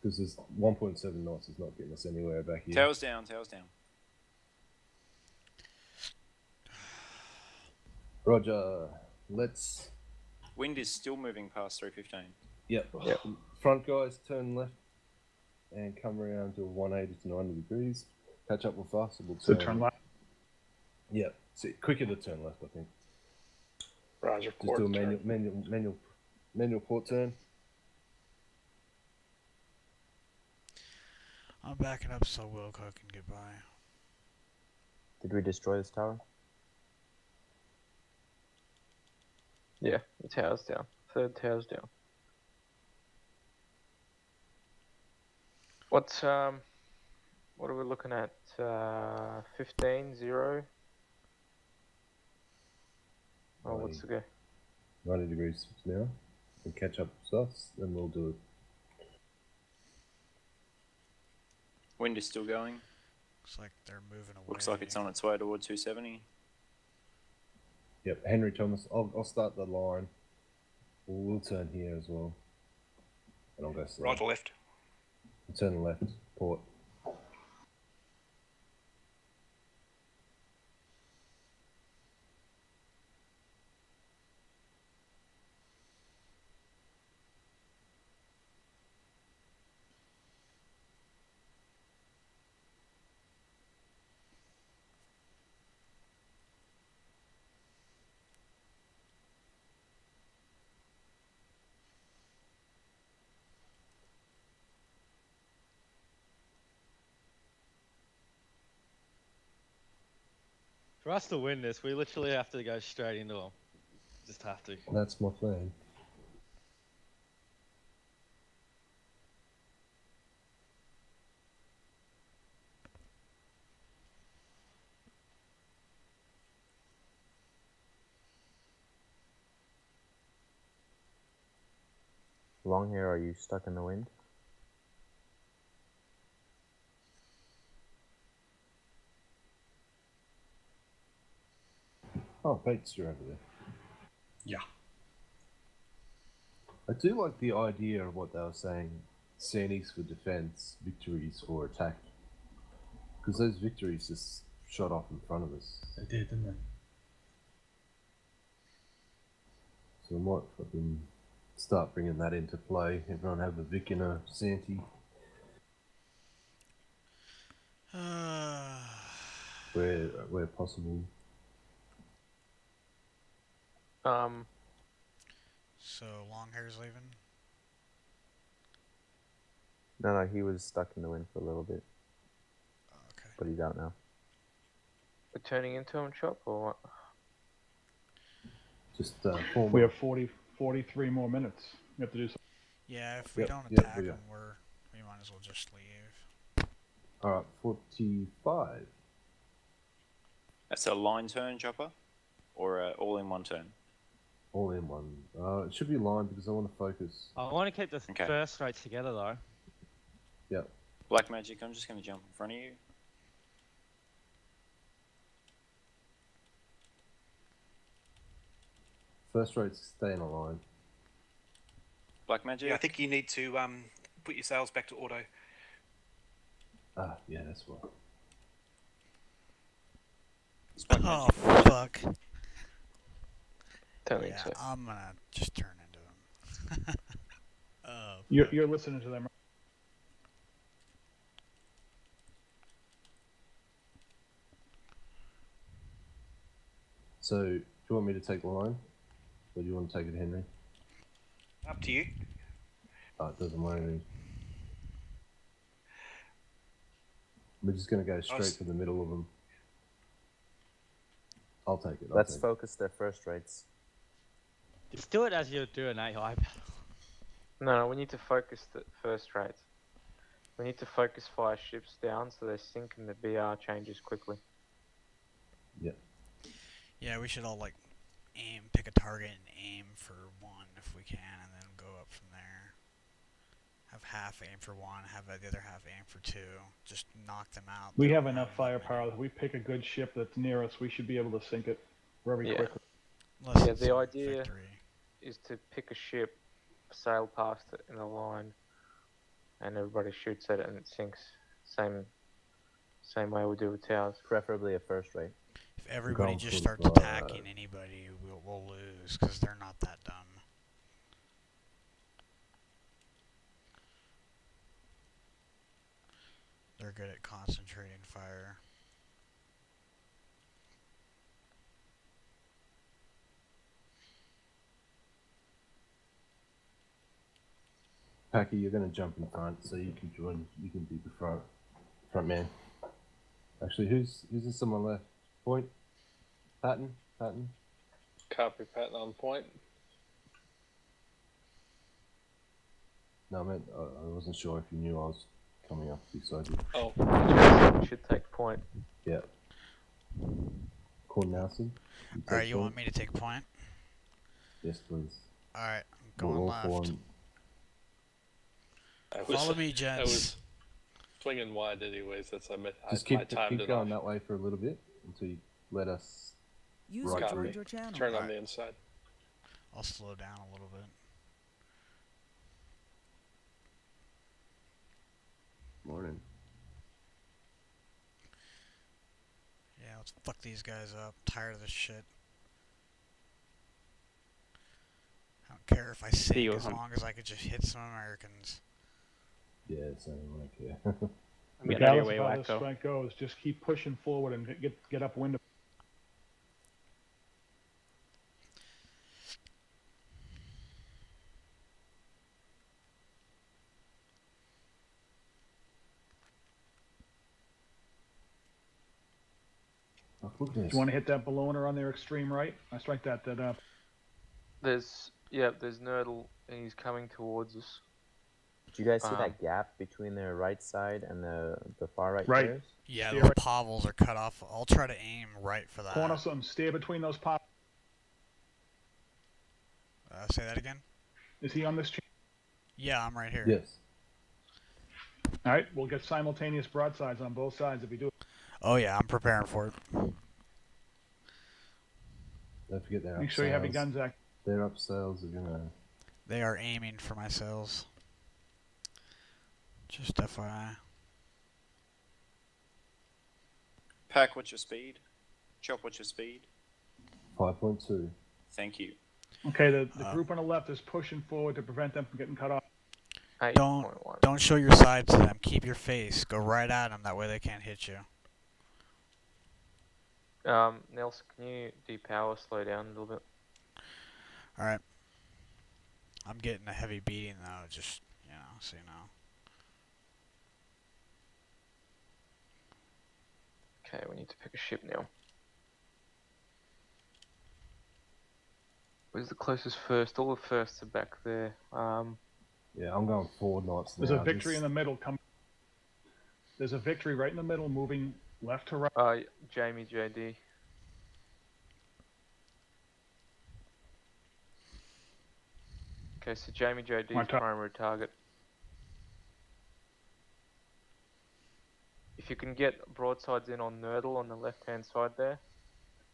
Because there's 1.7 knots is not getting us anywhere back here. Tails down, tails down. Roger, let's. Wind is still moving past 315. Yep. Front guys turn left and come around to 180 to 90 degrees. Catch up with us. And we'll So turn left. Yep. See, quicker to turn left, I think. Roger, Just do a manual, manual, manual, manual port turn. I'm backing up so Wilco can get by. Did we destroy this tower? Yeah, the tower's down. Third tower's down. What's um, what are we looking at? Uh, 15, 0? Oh, what's the go? 90 degrees now. And catch up with us, then we'll do it. Wind is still going. Looks like they're moving away. Looks like it's on its way towards 270. Yep, Henry Thomas. I'll, I'll start the line. We'll, we'll turn here as well. And I'll go south. Right or left? Turn left, port. For us to win this, we literally have to go straight into them. Just have to. That's my plan. Long hair, are you stuck in the wind? Oh, Bates, you're over there. Yeah. I do like the idea of what they were saying Sandy's for defense, victories for attack. Because those victories just shot off in front of us. They did, didn't they? So I might fucking start bringing that into play. Everyone have a Vic and a Santy. [sighs] where, where possible. Um, So long hair's leaving. No, no, he was stuck in the wind for a little bit. Okay. But he's out now. we're turning into him chop or what? Just uh, form We have 40, 43 more minutes. We have to do something. Yeah, if we Yep, don't yep, attack we them, got- we're we might as well just leave. Alright, 45. That's a line turn, Chopper? Or uh, all in one turn? All in one. Uh, it should be line because I want to focus. I want to keep the Okay. first rates together though. Yep. Black Magic, I'm just going to jump in front of you. First rates stay in a line. Black Magic? Yeah, I think you need to um, put your sails back to auto. Ah, yeah, that's what. Oh fuck! Don't yeah, so. I'm gonna just turn into them. [laughs] oh, You're, you're listening to them. So, do you want me to take the line? Or do you want to take it, Henry? Up to you. Oh, it doesn't matter. We're just going to go straight s- to the middle of them. I'll take it. I'll Let's take focus their first rates. Just do it as you do an AI battle. No, no, we need to focus the first rate. We need to focus fire ships down so they sink and the BR changes quickly. it. Yep. Yeah, we should all like aim, pick a target and aim for one if we can, and then go up from there. Have half aim for one, have the other half aim for two. Just knock them out. We have enough firepower. If we pick a good ship that's near us, we should be able to sink it very Yeah. quickly. Unless yeah, it's the idea victory. Is to pick a ship, sail past it in a line, and everybody shoots at it and it sinks. Same, same way we do with towers. Preferably a first rate. If everybody Gone just starts the- attacking anybody, we'll, we'll lose because they're not that dumb. They're good at concentrating fire. Packy, you're going to jump in front so you can join. You can be the front, front man. Actually, who's who's this on my left? Point? Patton? Patton? Copy Patton on point. No, I meant, uh, I wasn't sure if you knew I was coming up beside you. Oh, you should take point. Yeah. Corn Nelson? you Alright, you point? want me to take point? Yes, please. Alright, I'm We're going all left. for him. I was, Follow me, I gents. was flinging wide anyways. That's I meant I, Just I keep, timed keep it going off. that way for a little bit until you let us User right Copy. through. your channel. Turn on Alright. the inside. I'll slow down a little bit. Morning. Yeah, let's fuck these guys up. tired of this shit. I don't care if I sink you, as long as I could just hit some Americans. Yeah, so I care. I'm getting out of Regardless way, of how this Wacko. strike goes, just keep pushing forward and get get upwind of look at Do this. you want to hit that Bellona on their extreme right? I strike that that up. There's yeah, there's Nerdle and he's coming towards us. Do you guys see Um, that gap between the right side and the the far right, Right. players? Yeah, Steer those right- Pavels are cut off. I'll try to aim right for that. Corner some. Steer between those pop. Uh, say that again. Is he on this? Cha- Yeah, I'm right here. Yes. All right, we'll get simultaneous broadsides on both sides if we do. it. Oh yeah, I'm preparing for it. Don't forget their Make sure you have your upsails. guns active. Their upsells are gonna. They are aiming for my cells. Just FYI. Pack, what's your speed? Chop, what's your speed? Five point two. Thank you. Okay, the, the Uh, group on the left is pushing forward to prevent them from getting cut off. Don't don't show your side to them. Keep your face. Go right at them. That way they can't hit you. Um, Nelson, can you depower, slow down a little bit? All right. I'm getting a heavy beating though. Just you know, so you know. Okay, we need to pick a ship now. Where's the closest first? All the firsts are back there. Um, Yeah, I'm going forward knights There's now. a victory just- in the middle. Come. There's a victory right in the middle, moving left to right. uh, Jamie JD. Okay, so Jamie JD is top- primary target. If you can get broadsides in on Nerdle on the left hand side there,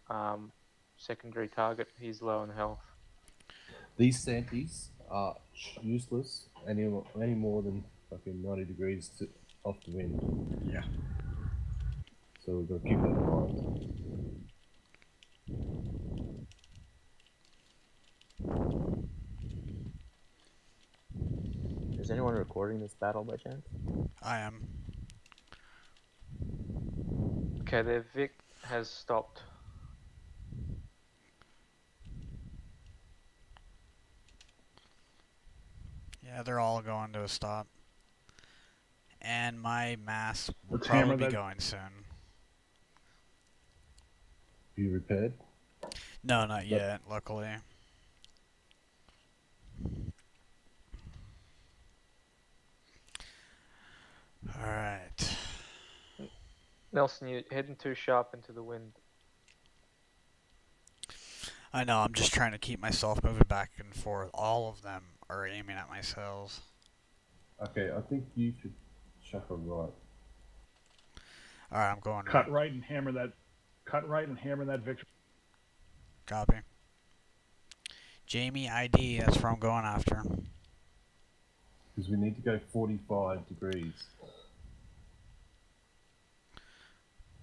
um, secondary target, he's low on health. These Santies are useless any, any more than fucking 90 degrees to, off the wind. Yeah. So we've got to keep that in mind. Is anyone recording this battle by chance? I am. Okay, their Vic has stopped. Yeah, they're all going to a stop. And my mass will Let's probably be that- going soon. You repaired? No, not yet, luckily. Alright. Nelson, you're heading too sharp into the wind. I know, I'm just trying to keep myself moving back and forth. All of them are aiming at my cells. Okay, I think you should shuffle right. Alright, I'm going Cut right and hammer that. Cut right and hammer that victory. Copy. Jamie ID, that's where I'm going after. Because we need to go 45 degrees.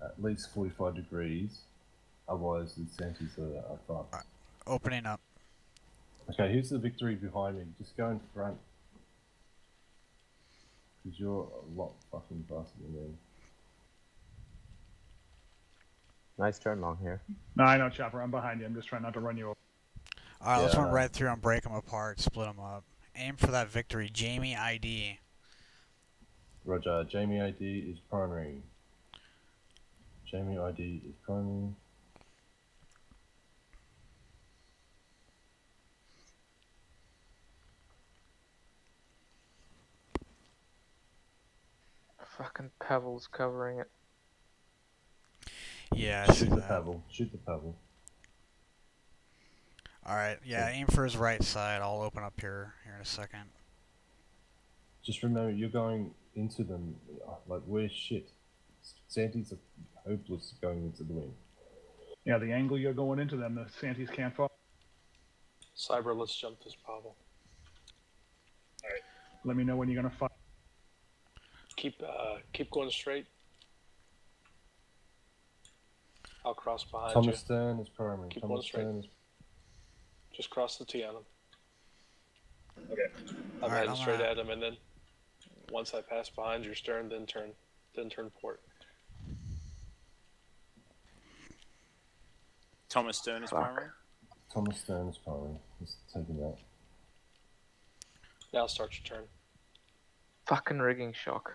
At least 45 degrees. Otherwise, the Santies are, are fucked. Opening up. Okay, here's the victory behind me. Just go in front. Because you're a lot fucking faster than me. Nice turn, long hair. No, I know, Chopper. I'm behind you. I'm just trying not to run you over. Alright, let's run right through and break them apart, split them up. Aim for that victory. Jamie ID. Roger, Jamie ID is primary. Jamie ID is primary. Fucking Pavel's covering it. Yeah, I see Shoot the that. pebble. Shoot the pebble. Alright, yeah, aim for his right side. I'll open up here here in a second. Just remember, you're going into them. Like, we're shit. Santies are hopeless going into the wind. Yeah, the angle you're going into them, the Santies can't fall. Cyber, let's jump this Pavel. Let me know when you're gonna fight. Keep uh, keep going straight. I'll cross behind Thomas you. Stern is primary. Keep Thomas going straight. Stern is Just cross the T on him. Okay. I'm Alright, heading I'm straight gonna- at him, and then once I pass behind your stern, then turn, then turn port. Thomas Stern is Fuck. primary. Thomas Stern is primary. He's taking that. Now start your turn. Fucking rigging shock.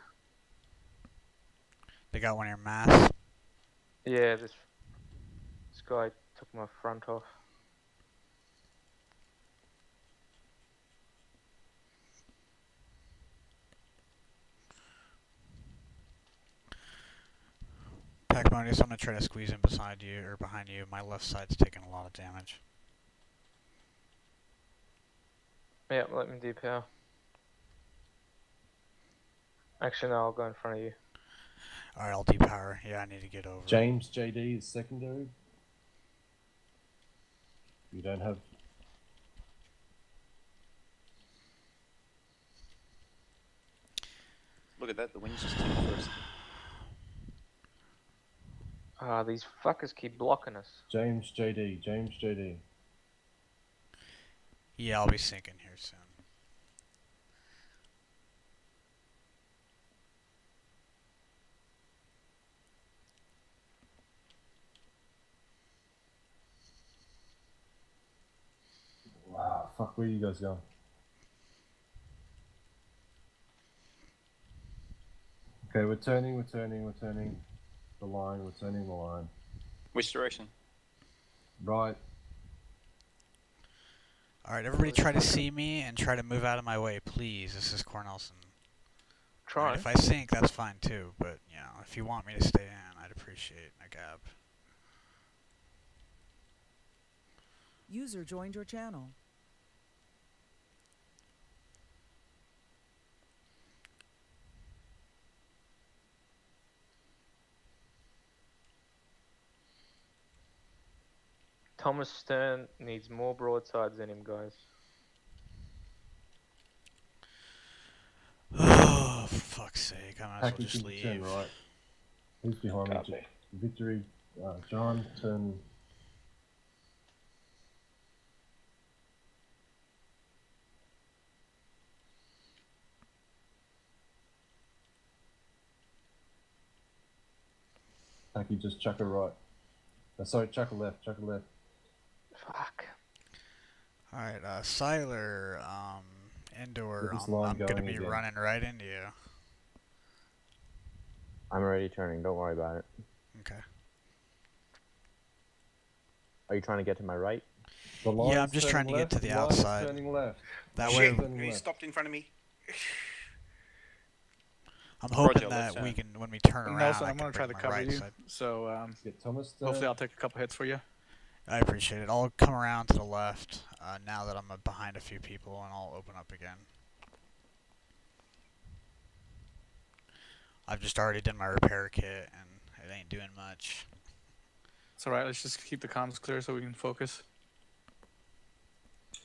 They got one of your mass. Yeah, this this guy took my front off. Pacmonius, I'm gonna try to squeeze in beside you or behind you. My left side's taking a lot of damage. Yeah, let me depower. Actually, no, I'll go in front of you. Alright, I'll depower. Yeah, I need to get over. James JD is secondary. You don't have. Look at that, the wind's just taken first. Ah, these fuckers keep blocking us. James JD. James JD. Yeah, I'll be sinking here soon. Wow, fuck, where you guys going? Okay, we're turning, we're turning, we're turning the line, we're turning the line. Which direction? Right. Alright, everybody try to see me and try to move out of my way, please. This is Cornelson. Try. Alright, if I sink, that's fine too, but, you know, if you want me to stay in, I'd appreciate a gap. User joined your channel. Thomas Stern needs more broadsides than him, guys. Oh, for fuck's sake, I might as well just can you turn leave. right. Who's behind Copy. me? Victory. Uh, John, turn. Packy, just chuck a right. Uh, sorry, chuck a left, chuck a left. Fuck. Alright, uh, Siler, um, indoor, Get this um, I'm gonna be again. running right into you. I'm already turning. Don't worry about it. Okay. Are you trying to get to my right? The Yeah, I'm just trying to turning get to left, the outside. Turning left. That Shit, way, Turning he stopped in front of me. [sighs] I'm hoping Roger, that we uh, can, when we turn around, Nelson, I I'm can gonna try to cover right you. side. So um, Get Thomas turn. hopefully I'll take a couple hits for you. I appreciate it. I'll come around to the left uh, now that I'm uh, behind a few people, and I'll open up again. I've just already done my repair kit, and it ain't doing much. It's alright. Let's just keep the comms clear so we can focus.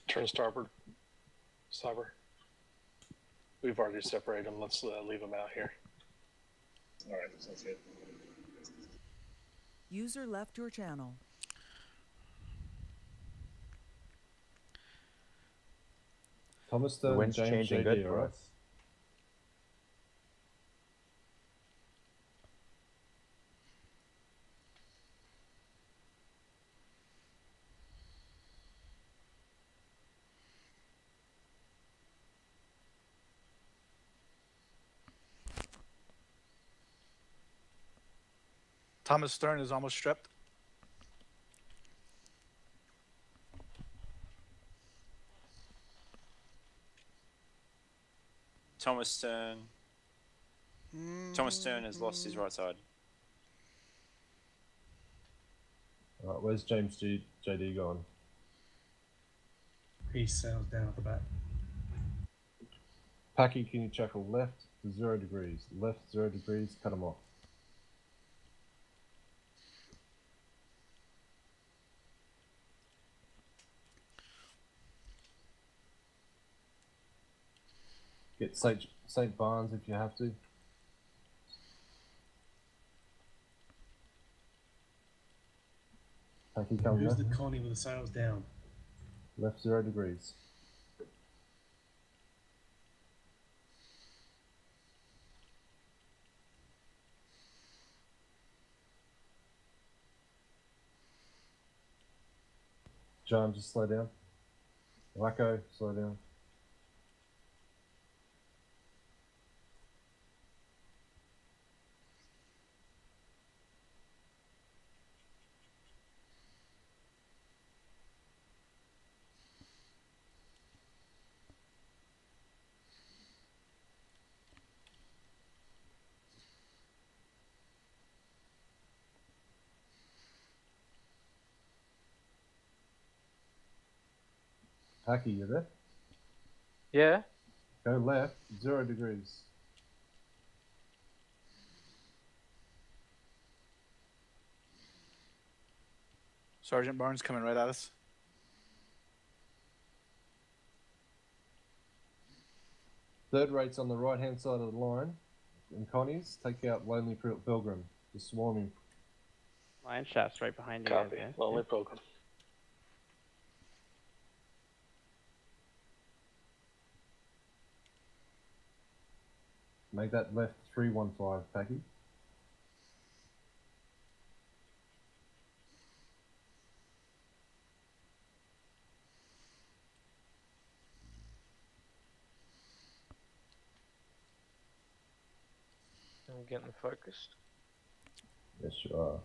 Turn starboard. Starboard. We've already separated them. Let's uh, leave them out here. Alright, sounds good. User left your channel. Thomas The wind's James changing JD, good for alright? us. Thomas Stern is almost stripped. Thomas Stern. Mm. Thomas Stern has lost his right side. Alright, where's James G- JD gone? He sails down at the back. Packy, can you chuckle left to zero degrees? Left zero degrees, cut him off. Get St. St. Barnes if you have to. Packy, come Who's the Connie with the sails down? Left zero degrees. John, just slow down. Wacko, slow down. Hacky, you there? Yeah. Go left, zero degrees. Sergeant Barnes coming right at us. Third rate's on the right hand side of the line. And Connie's, take out Lonely Pilgrim. Just swarming. him. Lion shaft's right behind you. guys, eh? Copy. yeah? Lonely Pilgrim. Make that left 315, Packy. I'm getting focused. Yes, you are.